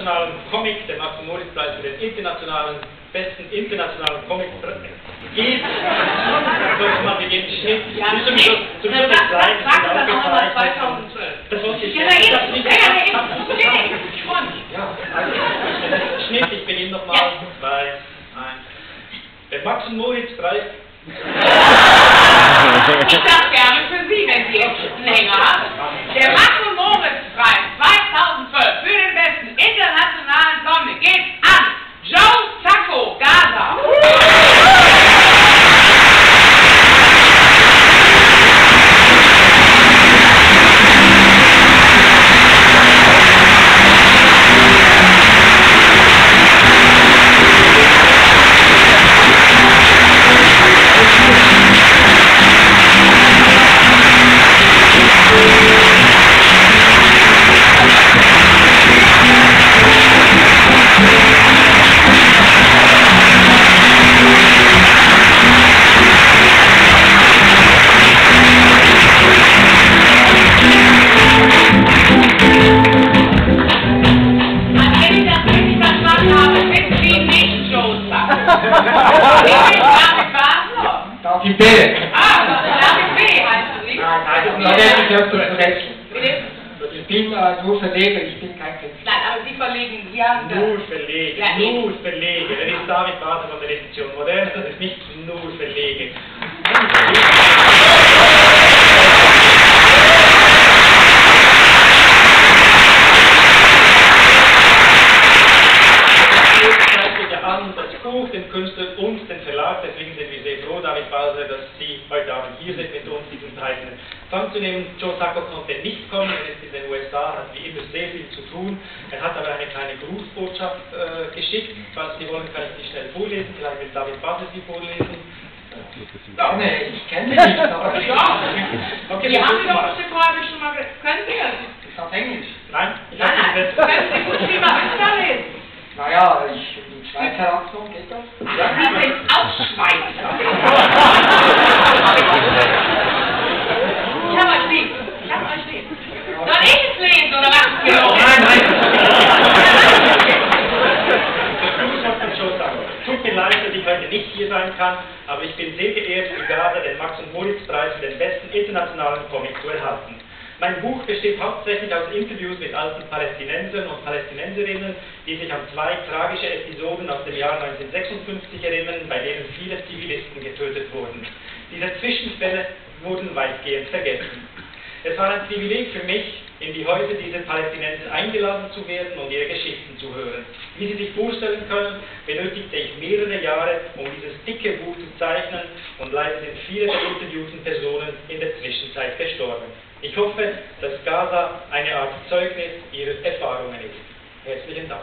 internationalen Comic, der Max- und Moritz-Preis für den internationalen, besten internationalen Comic geht. Sollte man beginnen, Schnitt. Ja, Schnitt. sowieso Na, das sag- Gleiche, sag das dann auch mal aufgezeichnet. 2012. Das wollte ich eben, nicht- ja, also, Schnitt, ich beginne nochmal. Zwei, eins. Der Max- und Moritz-Preis Basler. David B. Ah, David B. heißt du nicht? Nein, nein, ich öfter verwechseln. Bitte? Ich bin äh, nur Verleger, ich bin kein Künstler. Nein, aber Sie verlegen, Sie haben das. Nur Verlege, Ja, nur Verlege. Das ist David Bader von der Edition Modern, das ist nicht nur Verlege. Zeichnet ja an das Buch, den Künstler und den Verlag, deswegen sind wir sehr froh, David Balser, dass Sie heute Abend hier sind, mit uns diesen Empfang zu nehmen. Joe Sacco konnte nicht kommen, er ist in den USA, hat wie immer sehr viel zu tun. Er hat aber eine kleine Grußbotschaft äh, geschickt. Falls Sie wollen, kann ich die schnell vorlesen. Vielleicht will David Balser sie vorlesen. Ja, nee, ich kenne die nicht, aber Ja. Okay, Die wir haben doch bestimmt vorher schon mal Können Sie das? ist auf Englisch. Nein, ich Nein, Können Sie gut Hüster lesen? Naja, ich Schweizer Akzent, geht das? Sie sind auch Schweizer. Ich hab euch lieb. Ich hab euch lieb. Soll ich es lesen oder was? Nein, nein. Tut mir leid, dass ich heute nicht hier sein kann, aber ich bin sehr geehrt, für Gaza den Max- und Moritz-Preis für den besten internationalen Comic zu erhalten. Mein Buch besteht hauptsächlich aus Interviews mit alten Palästinensern und Palästinenserinnen, die sich an zwei tragische Episoden aus dem Jahr 1956 erinnern, bei denen viele Zivilisten getötet wurden. Diese Zwischenfälle wurden weitgehend vergessen. Es war ein Privileg für mich, in die Häuser dieser Palästinenser eingeladen zu werden und ihre Geschichten zu hören. Wie Sie sich vorstellen können, benötigte ich mehrere Jahre, um dieses dicke Buch zu zeichnen und leider sind viele der interviewten Personen in der Zwischenzeit gestorben. Ich hoffe, dass Gaza eine Art Zeugnis ihrer Erfahrungen ist. Herzlichen Dank.